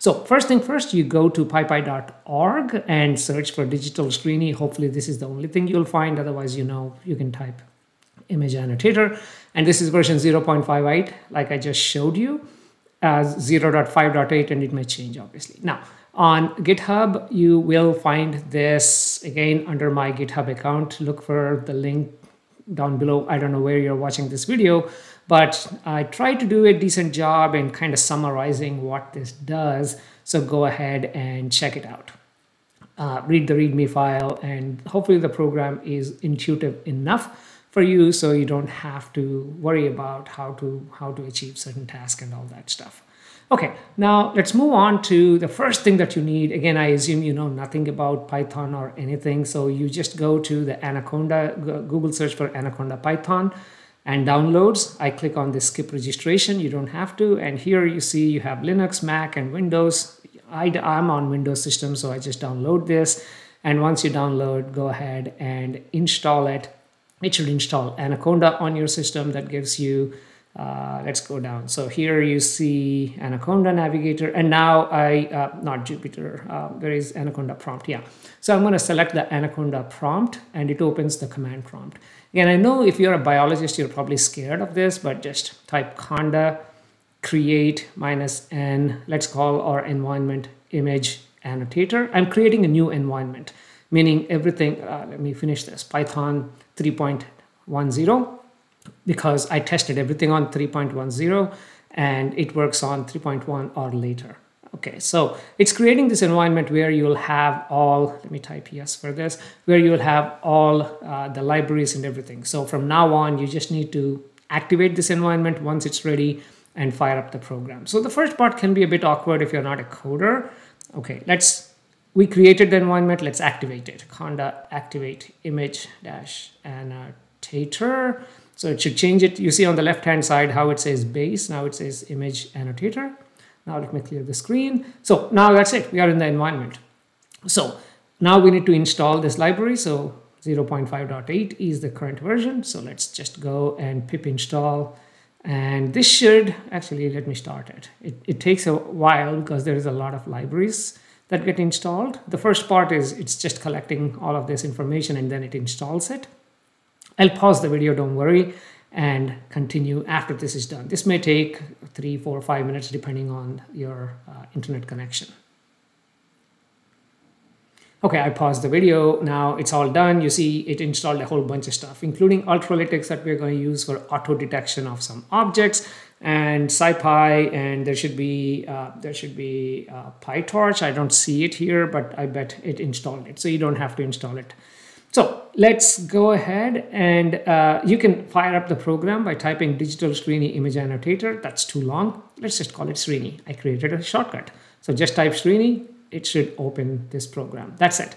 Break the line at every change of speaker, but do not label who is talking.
So first thing first, you go to pypi.org and search for digital Sreeni. Hopefully this is the only thing you'll find. Otherwise, you know, you can type image annotator. And this is version 0.58, like I just showed you, as 0.5.8, and it may change obviously. Now, on GitHub, you will find this again under my GitHub account. Look for the link down below. I don't know where you're watching this video, but I try to do a decent job in kind of summarizing what this does. So go ahead and check it out. Uh, read the README file, and hopefully the program is intuitive enough for you so you don't have to worry about how to how to achieve certain tasks and all that stuff. Okay, now let's move on to the first thing that you need. Again, I assume you know nothing about Python or anything, so you just go to the Anaconda, Google search for Anaconda Python and downloads. I click on the skip registration, you don't have to. And here you see you have Linux, Mac, and Windows. I, I'm on Windows system, so I just download this. And once you download, go ahead and install it. It should install Anaconda on your system that gives you uh, let's go down. So here you see Anaconda Navigator, and now I, uh, not Jupyter, uh, there is Anaconda prompt, yeah. So I'm gonna select the Anaconda prompt and it opens the command prompt. Again, I know if you're a biologist, you're probably scared of this, but just type conda create minus n, let's call our environment image annotator. I'm creating a new environment, meaning everything, uh, let me finish this, Python 3.10 because I tested everything on 3.10 and it works on 3.1 or later. Okay, so it's creating this environment where you'll have all, let me type yes for this, where you'll have all uh, the libraries and everything. So from now on, you just need to activate this environment once it's ready and fire up the program. So the first part can be a bit awkward if you're not a coder. Okay, let's, we created the environment, let's activate it. Conda activate image dash annotator. So it should change it. You see on the left-hand side how it says base. Now it says image annotator. Now let me clear the screen. So now that's it. We are in the environment. So now we need to install this library. So 0.5.8 is the current version. So let's just go and pip install. And this should, actually, let me start it. it. It takes a while because there is a lot of libraries that get installed. The first part is it's just collecting all of this information and then it installs it. I'll pause the video, don't worry, and continue after this is done. This may take three, four, five minutes depending on your uh, internet connection. Okay, I paused the video. Now it's all done. You see it installed a whole bunch of stuff, including Ultralytics that we're going to use for auto detection of some objects and SciPy, and there should be uh, there should be uh, PyTorch. I don't see it here, but I bet it installed it. So you don't have to install it so let's go ahead and uh, you can fire up the program by typing digital Sreeni image annotator. That's too long. Let's just call it Sreeni. I created a shortcut. So just type Sreeni. It should open this program. That's it.